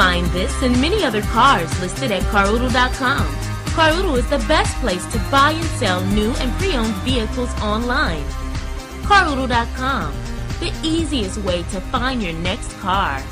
Find this and many other cars listed at caroodle.com. Caroodle is the best place to buy and sell new and pre-owned vehicles online. Caroodle.com, the easiest way to find your next car.